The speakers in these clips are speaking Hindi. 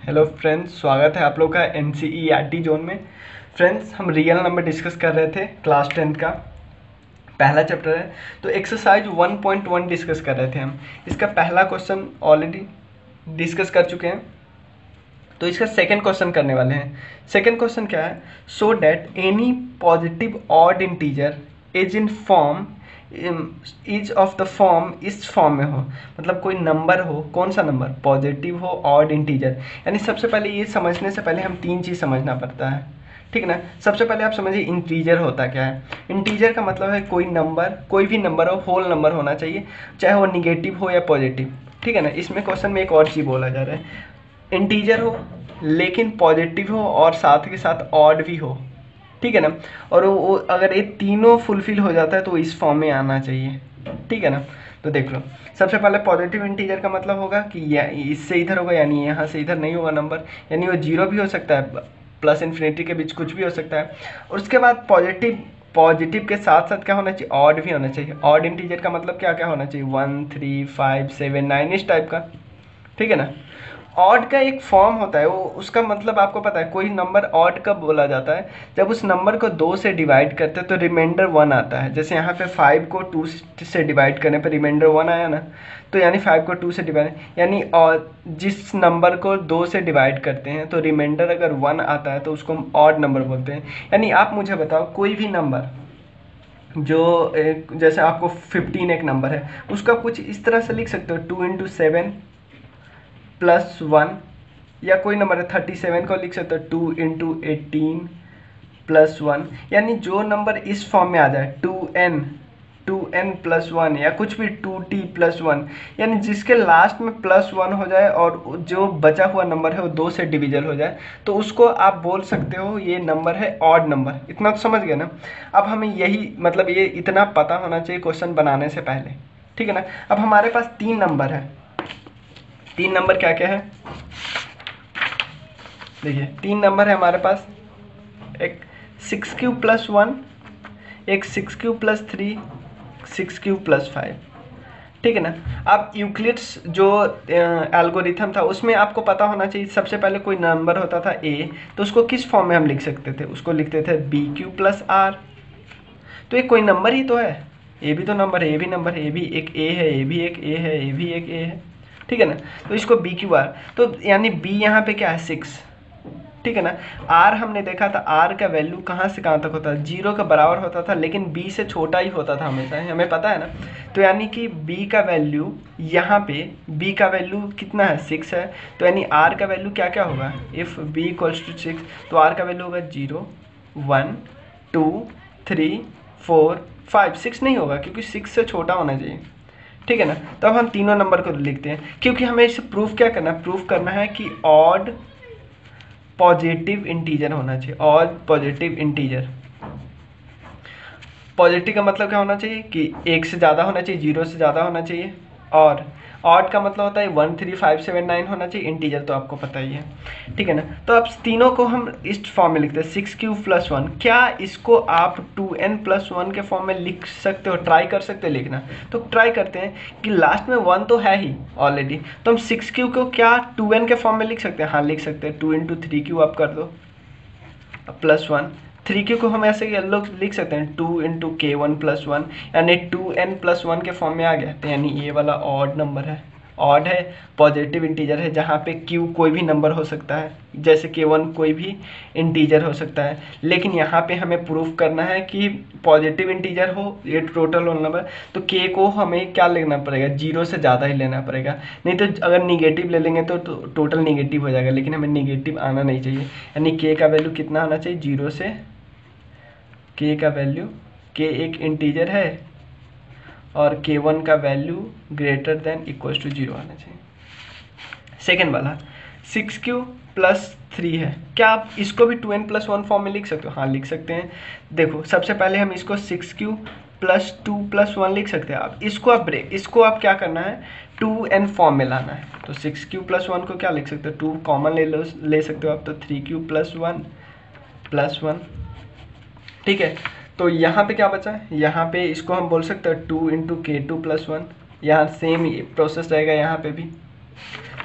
हेलो फ्रेंड्स स्वागत है आप लोग का एन सी जोन में। फ्रेंड्स हम रियल नंबर डिस्कस कर रहे थे क्लास टेंथ का। पहला चैप्टर है। तो एक्सरसाइज 1.1 डिस्कस कर रहे थे हम। इसका पहला क्वेश्चन ऑलरेडी डिस्कस कर चुके हैं। तो इसका सेकंड क्वेश्चन करने वाले हैं। सेकंड क्वेश्चन क्या है? So that any positive odd integer is in form is of the form इस फॉर्म में हो। मतलब कोई नंबर हो, कौन सा नंबर पॉजिटिव हो ऑड इंटीजर यानी सबसे पहले ये समझने से पहले हम तीन चीज़ समझना पड़ता है। ठीक ना? सबसे पहले आप समझिए इंटीजर होता क्या है। इंटीजर का मतलब है कोई नंबर कोई भी नंबर हो होल नंबर होना चाहिए। चाहे वो निगेटिव हो या पॉजिटिव ठीक है ना? इसमें क्वेश्चन में एक और चीज़ बोला जा रहा है। इंटीजर हो, लेकिन पॉजिटिव हो और साथ के साथ ऑड भी हो। ठीक है ना? और वो अगर ये तीनों फुलफिल हो जाता है तो इस फॉर्म में आना चाहिए। ठीक है ना? तो देख लो। सबसे पहले पॉजिटिव इंटीजर का मतलब होगा कि इससे इधर होगा, यानी यहाँ से इधर नहीं होगा नंबर यानी वो ज़ीरो भी हो सकता है प्लस इन्फिनिटी के बीच कुछ भी हो सकता है। और उसके बाद पॉजिटिव पॉजिटिव के साथ साथ क्या होना चाहिए? ऑड भी होना चाहिए। ऑड इंटीजर का मतलब क्या क्या होना चाहिए? One three five seven nine इस टाइप का। ठीक है ना? ऑड का एक फॉर्म होता है, वो उसका मतलब आपको पता है, कोई नंबर ऑड कब बोला जाता है? जब उस नंबर को दो से डिवाइड करते हैं तो रिमाइंडर वन आता है। जैसे यहाँ पे फाइव को टू से डिवाइड करने पर रिमाइंडर वन आया ना तो यानी फाइव को टू से डिवाइड यानी और जिस नंबर को दो से डिवाइड करते हैं तो रिमाइंडर अगर वन आता है तो उसको हम ऑड नंबर बोलते हैं। यानी आप मुझे बताओ, कोई भी नंबर जो जैसे आपको फिफ्टीन एक नंबर है, उसका कुछ इस तरह से लिख सकते हो two into seven plus one या कोई नंबर है थर्टी सेवन को लिख सकते हो two into eighteen plus one यानी जो नंबर इस फॉर्म में आ जाए two n two n plus one या कुछ भी टू टी प्लस वन यानी जिसके लास्ट में प्लस वन हो जाए और जो बचा हुआ नंबर है वो दो से डिविजल हो जाए तो उसको आप बोल सकते हो ये नंबर है ऑड नंबर इतना तो समझ गए ना? अब हमें यही मतलब ये इतना पता होना चाहिए क्वेश्चन बनाने से पहले। ठीक है ना? अब हमारे पास तीन नंबर है। तीन नंबर क्या क्या है? देखिए, तीन नंबर है हमारे पास। एक सिक्स क्यू प्लस वन एक six q plus three six q plus five ठीक है ना? अब यूक्लिड्स जो एल्गोरिथम था, उसमें आपको पता होना चाहिए, सबसे पहले कोई नंबर होता था ए तो उसको किस फॉर्म में हम लिख सकते थे? उसको लिखते थे बी क्यू प्लस आर तो ये कोई नंबर ही तो है। ए भी तो नंबर है ए भी नंबर है ए भी एक ए है ए भी एक ए है ए भी एक ए है। ठीक है ना? तो इसको बी क्यू आर तो यानी बी यहाँ पे क्या है? सिक्स ठीक है ना? आर हमने देखा था आर का वैल्यू कहाँ से कहाँ तक होता है ज़ीरो का बराबर होता था, लेकिन बी से छोटा ही होता था हमेशा हमें पता है ना? तो यानी कि बी का वैल्यू यहाँ पे बी का वैल्यू कितना है? सिक्स है। तो यानी आर का वैल्यू क्या क्या होगा? If b equals to six तो आर का वैल्यू होगा zero one two three four five six नहीं होगा, क्योंकि सिक्स से छोटा होना चाहिए। ठीक है ना? तो अब हम तीनों नंबर को लिखते हैं, क्योंकि हमें इसे प्रूफ क्या करना है? प्रूफ करना है कि ऑड पॉजिटिव इंटीजर होना चाहिए। ऑड पॉजिटिव इंटीजर पॉजिटिव का मतलब क्या होना चाहिए? कि एक से ज़्यादा होना चाहिए ज़ीरो से ज़्यादा होना चाहिए, और ऑड का मतलब होता है one three five seven nine होना चाहिए। इंटीजर तो आपको पता ही है। ठीक है ना? तो अब तीनों को हम इस फॉर्म में लिखते हैं। सिक्स क्यू प्लस वन क्या इसको आप टू एन प्लस वन के फॉर्म में लिख सकते हो? ट्राई कर सकते हो लिखना। तो ट्राई करते हैं कि लास्ट में वन तो है ही ऑलरेडी तो हम सिक्स क्यू को क्या टू एन के फॉर्म में लिख सकते हैं? हाँ लिख सकते हैं। टू इंटू थ्री क्यू आप कर दो। प्लस वन थ्री के को हम ऐसे लोग लिख सकते हैं two into k one plus one यानी टू एन प्लस वन के फॉर्म में आ गया। तो यानी ये वाला ऑड नंबर है। ऑड है पॉजिटिव इंटीजर है जहाँ पे क्यू कोई भी नंबर हो सकता है। जैसे के वन कोई भी इंटीजर हो सकता है। लेकिन यहाँ पे हमें प्रूफ करना है कि पॉजिटिव इंटीजर हो ये टोटल होल नंबर तो के को हमें क्या लेना पड़ेगा? ज़ीरो से ज़्यादा ही लेना पड़ेगा। नहीं तो अगर निगेटिव ले लेंगे तो, तो टोटल निगेटिव हो जाएगा लेकिन हमें निगेटिव आना नहीं चाहिए। यानी के का वैल्यू कितना आना चाहिए? ज़ीरो से के का वैल्यू के एक इंटीजर है और के वन का value greater than equal to zero आना चाहिए। सेकेंड वाला सिक्स क्यू प्लस थ्री है। क्या आप इसको भी two n plus one form में लिख सकते हो? हाँ लिख सकते हैं। देखो, सबसे पहले हम इसको six q plus two plus one लिख सकते हैं। आप इसको आप ब्रेक इसको आप क्या करना है? टू एन फॉर्म में लाना है। तो सिक्स क्यू प्लस वन को क्या लिख सकते हो? टू कॉमन ले लो, ले सकते हो आप। तो three q plus one plus one ठीक है? तो यहाँ पे क्या बचा है? यहाँ पे इसको हम बोल सकते हैं two into k two plus one यहाँ सेम ये प्रोसेस रहेगा यहाँ पे भी।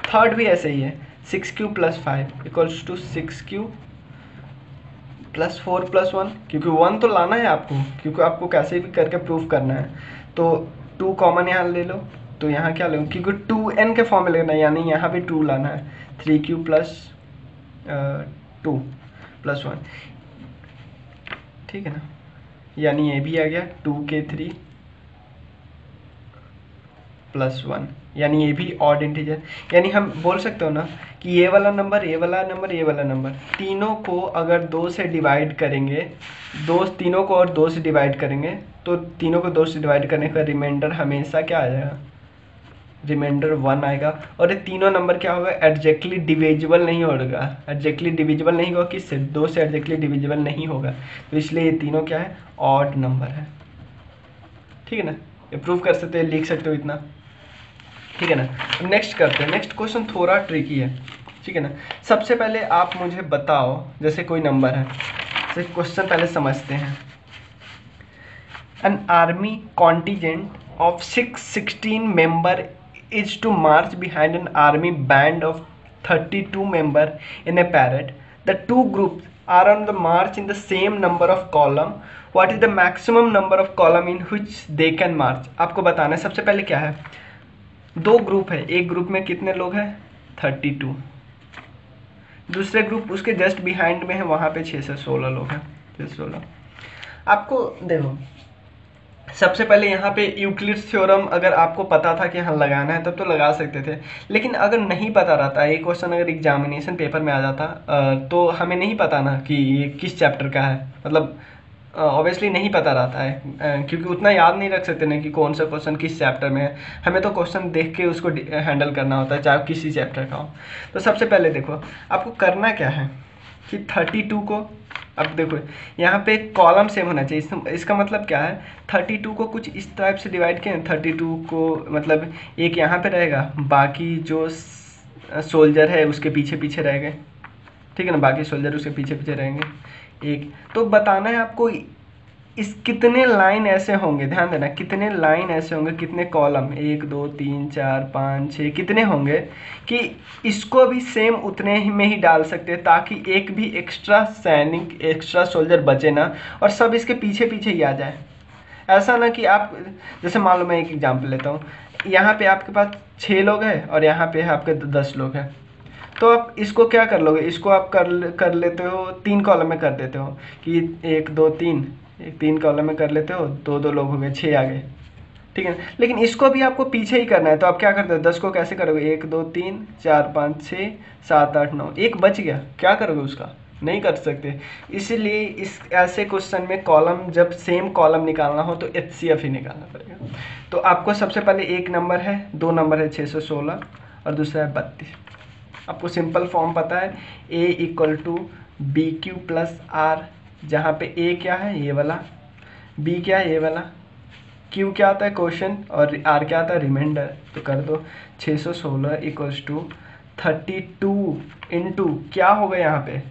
थर्ड भी ऐसे ही है। Six q plus five equals to six q plus four plus one क्योंकि वन तो लाना है आपको। क्योंकि आपको कैसे भी करके प्रूफ करना है। तो टू कॉमन यहाँ ले लो। तो यहाँ क्या लो क्योंकि टू एन के फॉर्म में लेना है यानी यहाँ भी टू लाना है। Three q plus two plus one ठीक है ना? यानी ये भी आ गया टू के थ्री प्लस वन यानी ये भी ऑड इंटीजर यानी हम बोल सकते हो ना कि ये वाला नंबर ये वाला नंबर ये वाला नंबर तीनों को अगर दो से डिवाइड करेंगे, दो तीनों को और दो से डिवाइड करेंगे तो तीनों को दो से डिवाइड करने का रिमाइंडर हमेशा क्या आ जाएगा? रिमाइंडर वन आएगा। और ये तीनों नंबर क्या होगा? एडजेक्टली डिविजिबल नहीं होगा। एडजेक्टली डिविजिबल नहीं होगा किससे दो से एडजेक्टली डिविजिबल नहीं होगा। तो इसलिए ये तीनों क्या है? ऑड नंबर है। ठीक है ना? ये प्रूव कर सकते हो लिख सकते हो इतना। ठीक है ना? नेक्स्ट करते हैं। नेक्स्ट क्वेश्चन थोड़ा ट्रिकी है। ठीक है ना? सबसे पहले आप मुझे बताओ, जैसे कोई नंबर है। क्वेश्चन पहले समझते हैं। An army contingent of six sixteen to march behind an army band of thirty two member in a parade the two group are on the march in the same number of column what is the maximum number of column in which they can march आपको बताना है, सबसे पहले क्या है? दो ग्रुप है। एक ग्रुप में कितने लोग हैं? थर्टी टू दूसरे ग्रुप उसके जस्ट बिहाइंड में है, वहाँ पे छः से सोलह लोग हैं। छः सोलह। आपको देखो सबसे पहले यहाँ पे यूक्लिड थ्योरम अगर आपको पता था कि हाँ लगाना है, तब तो लगा सकते थे। लेकिन अगर नहीं पता रहता ये क्वेश्चन अगर एग्जामिनेशन पेपर में आ जाता तो हमें नहीं पता ना कि ये किस चैप्टर का है। मतलब ऑब्वियसली नहीं पता रहता है। क्योंकि उतना याद नहीं रख सकते ना कि कौन सा क्वेश्चन किस चैप्टर में है। हमें तो क्वेश्चन देख के उसको हैंडल करना होता है, चाहे किसी चैप्टर का हो। तो सबसे पहले देखो, आपको करना क्या है? कि थर्टी टू को, अब देखो, यहाँ पे कॉलम सेम होना चाहिए। इसका मतलब क्या है? थर्टी टू को कुछ इस टाइप से डिवाइड किए थर्टी टू को मतलब एक यहाँ पे रहेगा, बाकी जो सोल्जर है, उसके पीछे पीछे रह गए। ठीक है ना? बाकी सोल्जर उसके पीछे पीछे रहेंगे। एक तो बताना है आपको इस कितने लाइन ऐसे होंगे? ध्यान देना, कितने लाइन ऐसे होंगे? कितने कॉलम? एक, दो, तीन, चार, पाँच छः कितने होंगे? कि इसको भी सेम उतने ही में ही डाल सकते हैं, ताकि एक भी एक्स्ट्रा सैनिक एक्स्ट्रा सोल्जर बचे ना, और सब इसके पीछे पीछे ही आ जाए। ऐसा ना कि आप, जैसे मान लो मैं एक एग्ज़ाम्पल लेता हूँ। यहाँ पे आपके पास छः लोग हैं, और यहाँ पे आपके दस लोग हैं। तो आप इसको क्या कर लोगे? इसको आप कर कर लेते हो, तीन कॉलम में कर देते हो, कि एक, दो, तीन एक तीन कॉलम में कर लेते हो दो दो लोग हो गए छः आ गए ठीक है लेकिन इसको भी आपको पीछे ही करना है तो आप क्या करते हो? दस को कैसे करोगे? एक, दो, तीन, चार, पाँच छः सात, आठ, नौ। एक बच गया। क्या करोगे उसका? नहीं कर सकते। इसीलिए इस ऐसे क्वेश्चन में कॉलम जब सेम कॉलम निकालना हो तो एच ही निकालना पड़ेगा। तो आपको सबसे पहले एक नंबर है, दो नंबर है छः सौ सोलह, और दूसरा है बत्तीस। आपको सिंपल फॉर्म पता है a equal to b q plus r जहाँ पे ए क्या है? ये वाला। बी क्या है? ये वाला। क्यू क्या आता है? क्वेश्चन और आर क्या आता है? रिमाइंडर तो कर दो। 616 सौ सोलह equals to thirty two into क्या होगा यहाँ पे?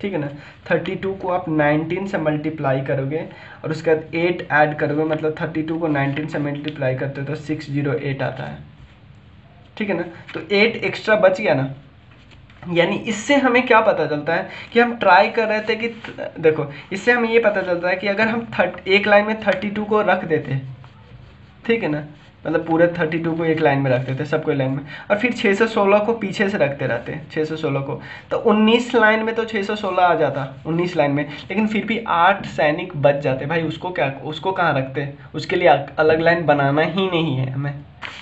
ठीक है ना? थर्टी टू को आप नाइनटीन से मल्टीप्लाई करोगे और उसके बाद एट ऐड करोगे मतलब थर्टी टू को नाइनटीन से मल्टीप्लाई करते हो तो सिक्स ज़ीरो एट आता है। ठीक है ना? तो एट एक्स्ट्रा बच गया ना? यानी इससे हमें क्या पता चलता है कि हम ट्राई कर रहे थे कि देखो, इससे हमें ये पता चलता है कि अगर हम थर्ट एक लाइन में थर्टी टू को रख देते, ठीक है ना? मतलब पूरे थर्टी टू को एक लाइन में रख देते, सबको लाइन में, और फिर छः सौ सोलह को पीछे से रखते रहते छः सौ सोलह को तो उन्नीस लाइन में तो छः सौ सोलह आ जाता, उन्नीस लाइन में, लेकिन फिर भी आठ सैनिक बच जाते, भाई उसको क्या, उसको कहाँ रखते? उसके लिए अलग लाइन बनाना ही नहीं है हमें,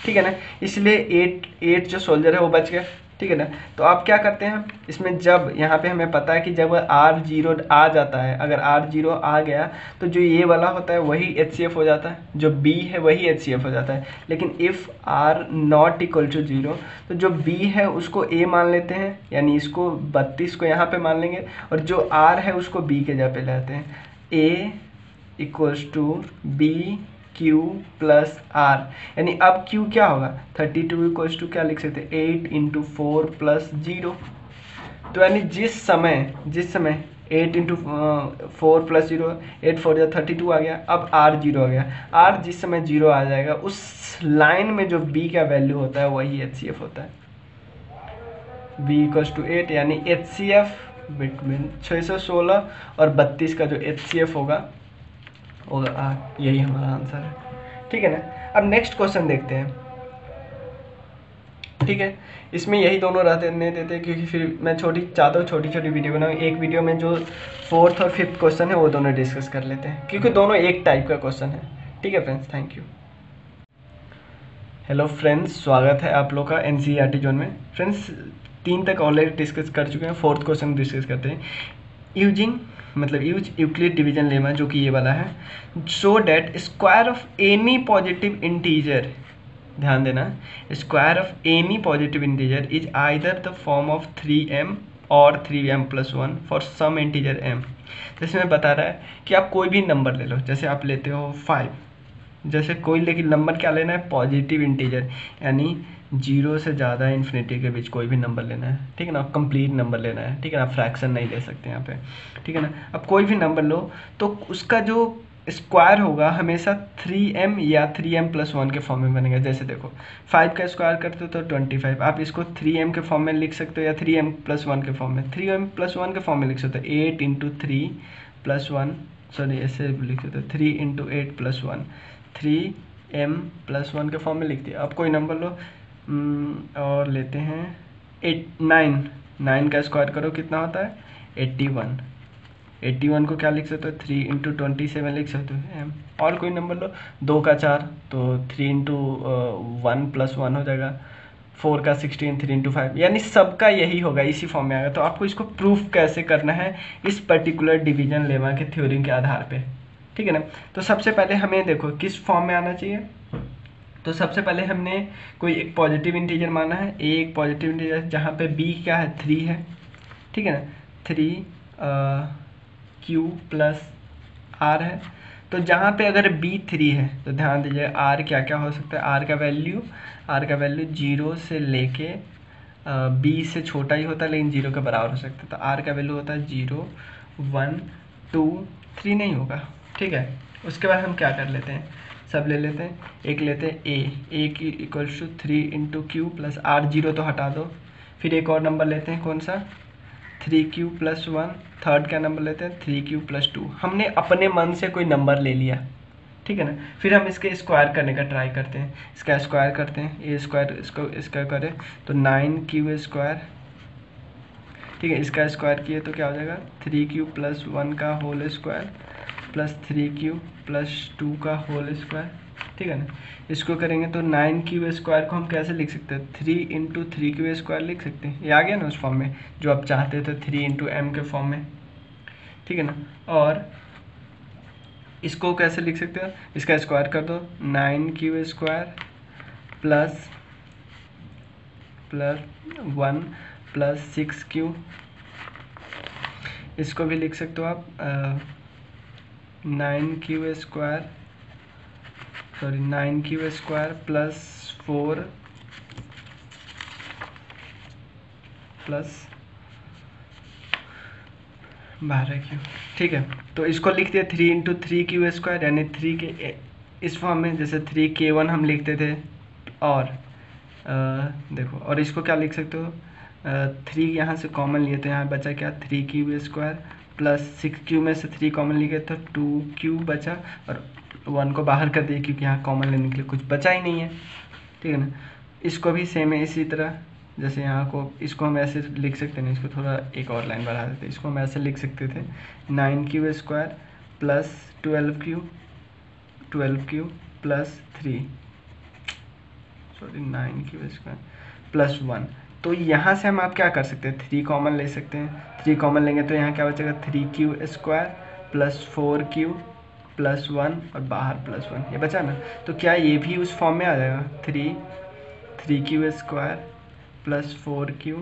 ठीक है ना? इसलिए एट एट जो सोल्जर है वो बच गया ठीक है ना? तो आप क्या करते हैं? इसमें जब, यहाँ पे हमें पता है कि जब आर ज़ीरो आ जाता है, अगर आर ज़ीरो आ गया तो जो ये वाला होता है, वही एच सी एफ़ हो जाता है। जो बी है, वही एच सी एफ़ हो जाता है। लेकिन if r not equal to zero तो जो बी है, उसको ए मान लेते हैं, यानी इसको बत्तीस को यहाँ पे मान लेंगे, और जो आर है, उसको बी के जगह पे लेते हैं। A equals to b q plus r यानी अब क्यू क्या होगा? थर्टी टू इक्वल्स टू क्या लिख सकते eight into four plus zero तो यानी जिस समय जिस समय eight into four plus zero eight four या थर्टी टू आ गया, अब आर ज़ीरो आ गया। आर जिस समय ज़ीरो आ जाएगा, उस लाइन में जो बी का वैल्यू होता है, वही एच सी एफ़ होता है। बी इक्वल्स टू एट यानी एच सी एफ़ बिटवीन छः सौ सोलह और बत्तीस का जो एच सी एफ़ होगा होगा यही हमारा आंसर है। ठीक है ना? अब नेक्स्ट क्वेश्चन देखते हैं। ठीक है? इसमें यही दोनों रहते, नहीं देते, क्योंकि फिर मैं छोटी चाहता हूँ छोटी छोटी वीडियो बनाऊँ। एक वीडियो में जो फोर्थ और फिफ्थ क्वेश्चन है, वो दोनों डिस्कस कर लेते हैं। क्योंकि दोनों एक टाइप का क्वेश्चन है। ठीक है friends thank you hello friends स्वागत है आप लोग का एन जोन में। फ्रेंड्स तीन तक ऑलरेडी डिस्कस कर चुके हैं। फोर्थ क्वेश्चन डिस्कस करते हैं। यूजिंग मतलब यूज़ यूक्लिड डिवीज़न लेमा जो कि ये वाला है so that square of any positive integer ध्यान देना square of any positive integer is either the form of three m और three m plus one for some integer m जैसे मैं बता रहा है कि आप कोई भी नंबर ले लो, जैसे आप लेते हो फाइव जैसे कोई लेकिन नंबर क्या लेना है? पॉजिटिव इंटीजर यानी ज़ीरो से ज़्यादा इन्फिनिटी के बीच कोई भी नंबर लेना है, ठीक है ना? कंप्लीट नंबर लेना है, ठीक है ना? फ्रैक्शन नहीं ले सकते यहाँ पे, ठीक है ना? अब कोई भी नंबर लो तो उसका जो स्क्वायर होगा, हमेशा थ्री एम या थ्री एम प्लस वन के फॉर्म में बनेगा। जैसे देखो फाइव का स्क्वायर करते हो तो ट्वेंटी फाइव आप इसको थ्री एम के फॉर्म में लिख सकते हो या थ्री एम प्लस वन के फॉर्म में। थ्री एम प्लस वन के फॉर्म में लिख सकते हो eight into three plus one sorry ऐसे लिख सकते हो three into eight plus one three m plus one के फॉर्म में लिख दिया। अब कोई नंबर लो और लेते हैं एट, नाइन। नाइन का स्क्वायर करो, कितना होता है? Eighty one. एट्टी वन को क्या लिख सकते हो? थ्री इंटू ट्वेंटी सेवन लिख सकते हो। और कोई नंबर लो? दो का चार तो three into one plus one हो जाएगा। फोर का सिक्सटीन, थ्री इंटू फाइव यानी सबका यही होगा, इसी फॉर्म में आएगा। तो आपको इसको प्रूफ कैसे करना है? इस पर्टिकुलर डिवीज़न लेमा के थ्योरी के आधार पे। ठीक है ना? तो सबसे पहले हमें देखो, किस फॉर्म में आना चाहिए? तो सबसे पहले हमने कोई एक पॉजिटिव इंटीजर माना है ए एक पॉजिटिव इंटीजर जहाँ पे बी क्या है? थ्री है। ठीक है ना? थ्री क्यू प्लस आर है। तो जहाँ पे अगर बी थ्री है तो ध्यान दीजिए आर क्या क्या हो सकता है? आर का वैल्यू आर का वैल्यू ज़ीरो से लेके बी से छोटा ही होता है, लेकिन ज़ीरो के बराबर हो सकता है। तो आर का वैल्यू होता है ज़ीरो वन टू थ्री नहीं होगा। ठीक है? उसके बाद हम क्या कर लेते हैं? सब ले लेते हैं। एक लेते हैं ए ए की equals to three into q plus r zero तो हटा दो। फिर एक और नंबर लेते हैं कौन सा? Three q plus one third क्या नंबर लेते हैं? थ्री क्यू प्लस टू हमने अपने मन से कोई नंबर ले लिया। ठीक है ना? फिर हम इसके स्क्वायर करने का ट्राई करते हैं। इसका स्क्वायर करते हैं। ए स्क्वायर इसको, इसका करें। तो नाइन क्यू स्क्वायर ठीक है? इसका स्क्वायर किए तो क्या हो जाएगा? थ्री क्यू प्लस वन का whole square plus three q plus two का होल स्क्वायर ठीक है ना? इसको करेंगे तो नाइन क्यू स्क्वायर को हम कैसे लिख सकते हैं? Three into three q square लिख सकते हैं। ये आ गया ना उस फॉर्म में, जो आप चाहते थे थ्री इंटू एम के फॉर्म में। ठीक है ना? और इसको कैसे लिख सकते हो? इसका स्क्वायर कर दो। Nine q square plus plus one plus six q इसको भी लिख सकते हो आप nine q square sorry nine q square plus four plus बारह क्यू। ठीक है तो इसको लिख दिया three into three q square यानी थ्री के इस फॉर्म में जैसे थ्री के वन हम लिखते थे और आ, देखो और इसको क्या लिख सकते हो? थ्री यहाँ से कॉमन लिए तो यहाँ बचा क्या? Three q square plus six q में से थ्री कॉमन लिए तो टू क्यू बचा और वन को बाहर कर दिए क्योंकि यहाँ कॉमन लेने के लिए कुछ बचा ही नहीं है। ठीक है ना? इसको भी सेम है इसी तरह। जैसे यहाँ को, इसको हम ऐसे लिख सकते हैं, इसको थोड़ा एक और लाइन बढ़ा देते इसको हम ऐसे लिख सकते थे। Nine q square plus twelve q twelve q plus three sorry nine q square plus one तो यहाँ से हम आप क्या कर सकते हैं? थ्री कॉमन ले सकते हैं। थ्री कॉमन लेंगे तो यहाँ क्या बचेगा three q square plus four q plus one और बाहर प्लस वन ये बचा ना? तो क्या ये भी उस फॉर्म में आ जाएगा? Three three q square plus four q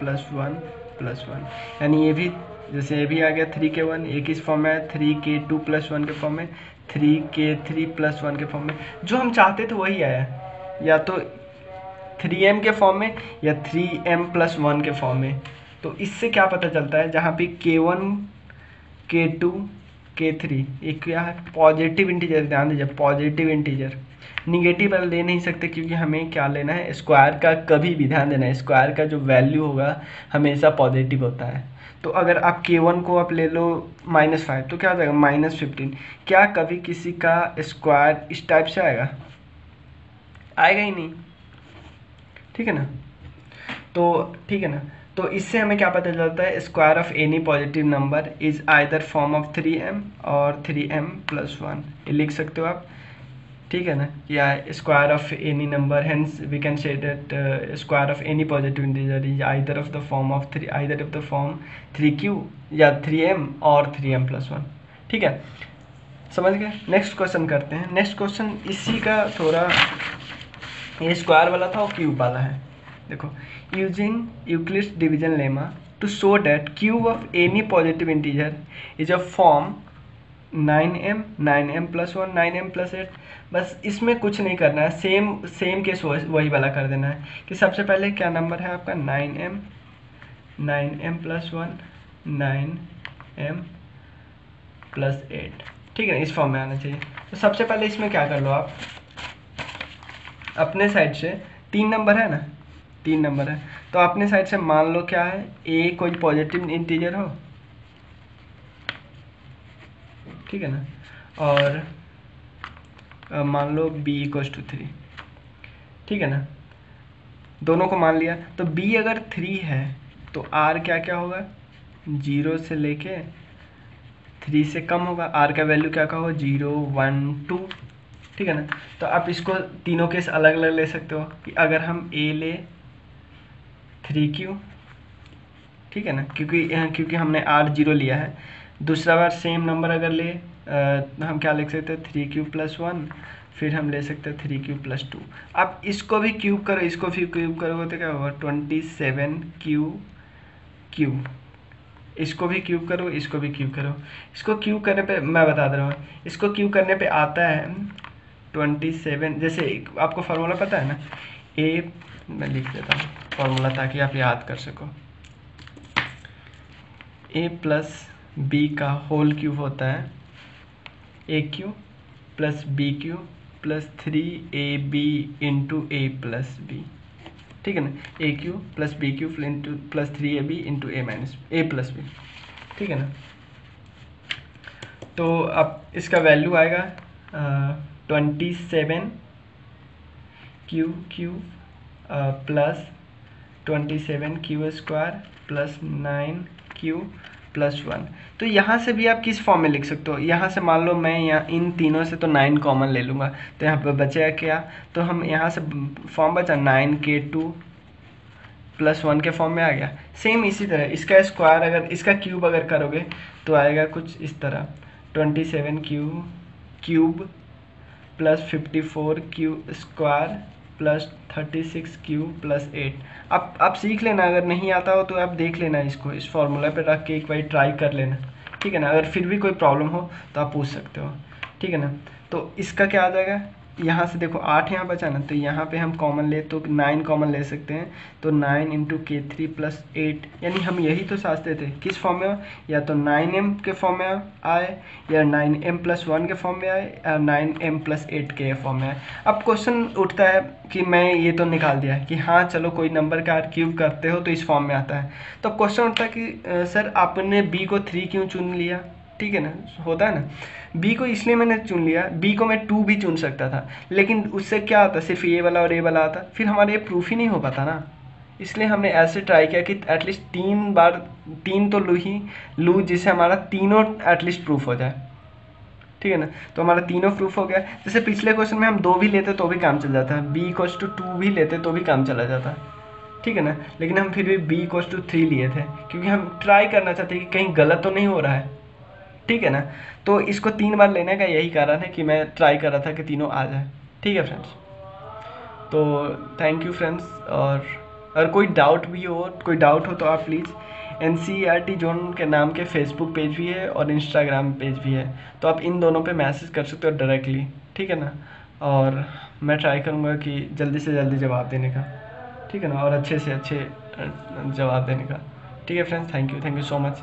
plus one plus one यानी ये भी, जैसे ये भी आ गया थ्री के वन एक इस फॉर्म में आया three k two plus one के फॉर्म में three k three plus one के फॉर्म में। जो हम चाहते थे वही आया। या तो थ्री एम के फॉर्म में या थ्री एम प्लस वन के फॉर्म में। तो इससे क्या पता चलता है, जहाँ पे के वन के टू के थ्री एक क्या है पॉजिटिव इंटीजर ध्यान दीजिए पॉजिटिव इंटीजर निगेटिव वाला ले नहीं सकते क्योंकि हमें क्या लेना है स्क्वायर का कभी भी ध्यान देना है। स्क्वायर का जो वैल्यू होगा, हमेशा पॉजिटिव होता है। तो अगर आप के वन को आप ले लो माइनस फाइव तो क्या हो जाएगा माइनस फिफ्टीन क्या कभी किसी का स्क्वायर इस टाइप से आएगा? आएगा ही नहीं। ठीक है ना? तो ठीक है ना? तो इससे हमें क्या पता चलता है? Square of any positive number is either form of three m और थ्री एम प्लस वन ये लिख सकते हो आप? ठीक है ना? या square of any number hence we can say that square of any positive integer is either of the form of three either of the form three q या थ्री एम और थ्री एम प्लस वन ठीक है? समझ गए? नेक्स्ट क्वेश्चन करते हैं। नेक्स्ट क्वेश्चन इसी का थोड़ा ये स्क्वायर वाला था और क्यूब वाला है। देखो using Euclid's division lemma to show that cube of any positive integer is a form nine m nine m plus one nine m plus eight बस इसमें कुछ नहीं करना है सेम सेम केस वही वाला कर देना है कि सबसे पहले क्या नंबर है आपका? Nine m nine m plus one nine m plus eight ठीक है, इस फॉर्म में आना चाहिए। तो सबसे पहले इसमें क्या कर लो आप? अपने साइड से, तीन नंबर है ना? तीन नंबर है। तो अपने साइड से मान लो क्या है? ए कोई पॉजिटिव इंटीजर हो। ठीक है ना? और मान लो बी इक्वस टू थ्री ठीक है ना? दोनों को मान लिया। तो बी अगर थ्री है तो आर क्या क्या होगा? ज़ीरो से लेके थ्री से कम होगा। आर का वैल्यू क्या क्या होगा ज़ीरो वन टू ठीक है ना? तो आप इसको तीनों केस अलग अलग ले सकते हो कि अगर हम ए ले थ्री क्यू ठीक है ना? क्योंकि क्योंकि हमने आर ज़ीरो लिया है। दूसरा बार सेम नंबर अगर ले आ, हम क्या लिख सकते हैं? थ्री क्यू प्लस वन फिर हम ले सकते हैं थ्री क्यू प्लस टू आप इसको भी क्यूब करो इसको भी क्यूब करोगे तो क्या होगा? ट्वेंटी सेवन क्यू क्यू इसको भी क्यूब करो इसको भी क्यूब करो। इसको क्यूब करने पे मैं बता दे रहा हूँ। इसको क्यूब करने पे आता है ट्वेंटी सेवन जैसे आपको फार्मूला पता है ना? ए मैं लिख देता हूँ फार्मूला ताकि आप याद कर सको। ए प्लस बी का होल क्यूब होता है। A cube plus b cube plus three a b into a plus b ठीक है ना? A cube plus b cube into plus three a b into a minus a plus b ठीक है ना? तो अब इसका वैल्यू आएगा twenty seven q cube plus twenty seven q square plus nine q plus one तो यहाँ से भी आप किस फॉर्म में लिख सकते हो? यहाँ से मान लो मैं यहाँ इन तीनों से तो नाइन कॉमन ले लूँगा। तो यहाँ पर बचेगा क्या? तो हम यहाँ से फॉर्म बचा nine k two plus one के फॉर्म में आ गया। सेम इसी तरह, इसका स्क्वायर अगर, इसका क्यूब अगर करोगे तो आएगा कुछ इस तरह। Twenty seven q cube plus fifty four q square plus thirty six q plus eight अब आप सीख लेना, अगर नहीं आता हो तो आप देख लेना इसको, इस फॉर्मूला पे रख के एक बार ट्राई कर लेना। ठीक है ना? अगर फिर भी कोई प्रॉब्लम हो तो आप पूछ सकते हो। ठीक है ना? तो इसका क्या आ जाएगा? यहाँ से देखो आठ यहाँ बचा ना तो यहाँ पे हम कॉमन ले तो नाइन कॉमन ले सकते हैं। तो nine into k three plus eight यानी हम यही तो सोचते थे। किस फॉर्म में? या तो नाइन एम के फॉर्म में आए, या नाइन एम प्लस वन के फॉर्म में आए, या नाइन एम प्लस एट के फॉर्म में आए। अब क्वेश्चन उठता है कि मैं ये तो निकाल दिया कि हाँ चलो कोई नंबर का क्यूब करते हो तो इस फॉर्म में आता है। तो क्वेश्चन उठता है कि सर आपने बी को थ्री क्यों चुन लिया? ठीक है ना? होता है ना? बी को इसलिए मैंने चुन लिया बी को मैं टू भी चुन सकता था। लेकिन उससे क्या आता सिर्फ़ ए वाला और ए वाला आता। फिर हमारे ये प्रूफ ही नहीं हो पाता ना। इसलिए हमने ऐसे ट्राई किया कि एटलीस्ट तीन बार, तीन तो लू ही लू, जिससे हमारा तीनों एटलीस्ट प्रूफ हो जाए। ठीक है ना? तो हमारा तीनों प्रूफ हो गया। जैसे पिछले क्वेश्चन में हम दो भी लेते तो भी काम चल जाता। है बी कोस टू टू भी लेते तो भी काम चला जाता। है ठीक है ना? लेकिन हम फिर भी बी कोस टू थ्री लिए थे। क्योंकि हम ट्राई करना चाहते कि कहीं गलत तो नहीं हो रहा है। ठीक है ना? तो इसको तीन बार लेने का यही कारण है कि मैं ट्राई कर रहा था कि तीनों आ जाए। ठीक है फ्रेंड्स तो थैंक यू फ्रेंड्स और अगर कोई डाउट भी हो, कोई डाउट हो तो आप please N C R T zone के नाम के फेसबुक पेज भी है और इंस्टाग्राम पेज भी है। तो आप इन दोनों पे मैसेज कर सकते हो डायरेक्टली ठीक है ना? और मैं ट्राई करूँगा कि जल्दी से जल्दी जवाब देने का। ठीक है ना? और अच्छे से अच्छे जवाब देने का। ठीक है friends thank you thank you so much